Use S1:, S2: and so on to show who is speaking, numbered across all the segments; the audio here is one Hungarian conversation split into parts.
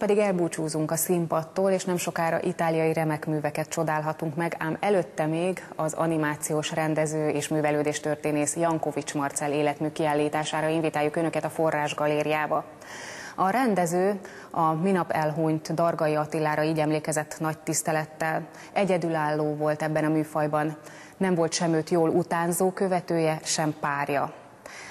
S1: pedig elbúcsúzunk a színpadtól, és nem sokára itáliai remek műveket csodálhatunk meg, ám előtte még az animációs rendező és művelődés történész Jankovics Marcel életmű kiállítására invitáljuk Önöket a Forrás Galériába. A rendező a minap elhunyt Dargai Attilára így emlékezett nagy tisztelettel. Egyedülálló volt ebben a műfajban. Nem volt sem őt jól utánzó követője, sem párja.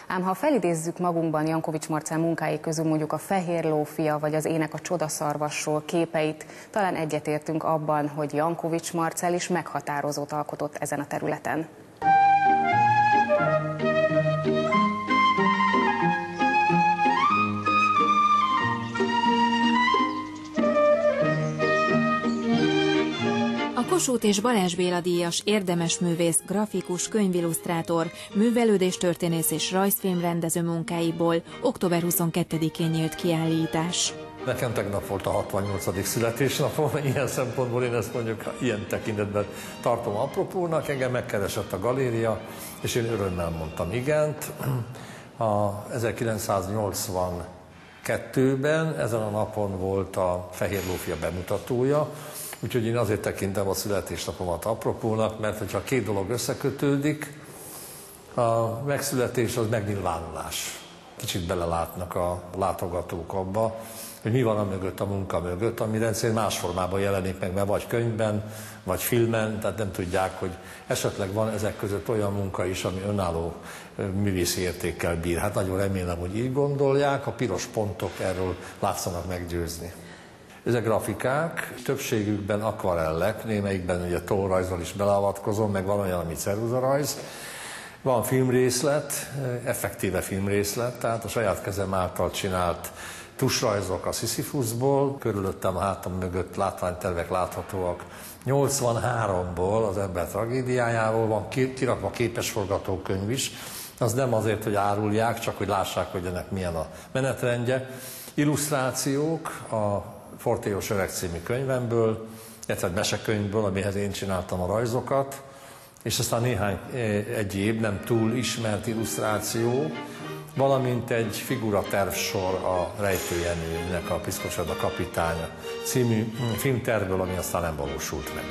S1: Ám ha felidézzük magunkban Jankovics Marcel munkái közül mondjuk a Fehér Lófia vagy az Ének a Csodaszarvasról képeit, talán egyetértünk abban, hogy Jankovics Marcel is meghatározót alkotott ezen a területen.
S2: Kossuth és Balázs Béla díjas érdemes művész, grafikus, könyvillusztrátor, művelődéstörténész és rajzfilmrendező munkáiból október 22-én nyílt kiállítás.
S3: Nekem tegnap volt a 68. születésnapom, ilyen szempontból én ezt mondjuk ilyen tekintetben tartom apropónak, engem megkeresett a galéria, és én örömmel mondtam igent. A 1982-ben ezen a napon volt a Fehér Lófia bemutatója, Úgyhogy én azért tekintem a születésnapomat apropónak, mert hogyha két dolog összekötődik, a megszületés az megnyilvánulás. Kicsit belelátnak a látogatók abba, hogy mi van a mögött, a munka mögött, ami rendszerint más formában jelenik meg, mert vagy könyvben, vagy filmen, tehát nem tudják, hogy esetleg van ezek között olyan munka is, ami önálló művészi értékkel bír. Hát nagyon remélem, hogy így gondolják, a piros pontok erről látszanak meggyőzni. Ezek grafikák, többségükben akvarellek, némelyikben ugye tollrajzol is beleavatkozom, meg van olyan, ami ceruzarajz. Van filmrészlet, effektíve filmrészlet, tehát a saját kezem által csinált tusrajzok a Sisyphusból, körülöttem hátam mögött látványtervek láthatóak. 83-ból az ember tragédiájából van kirakva képes forgatókönyv is, az nem azért, hogy árulják, csak hogy lássák, hogy ennek milyen a menetrendje. Illusztrációk, a Fortéos Öreg című könyvemből, illetve egy mesekönyvből, amihez én csináltam a rajzokat, és aztán néhány e, egyéb, nem túl ismert illusztráció, valamint egy figura tervsor a Rejtőjenőnek, a Piszkocsada kapitánya című filmtervből, ami aztán nem valósult meg.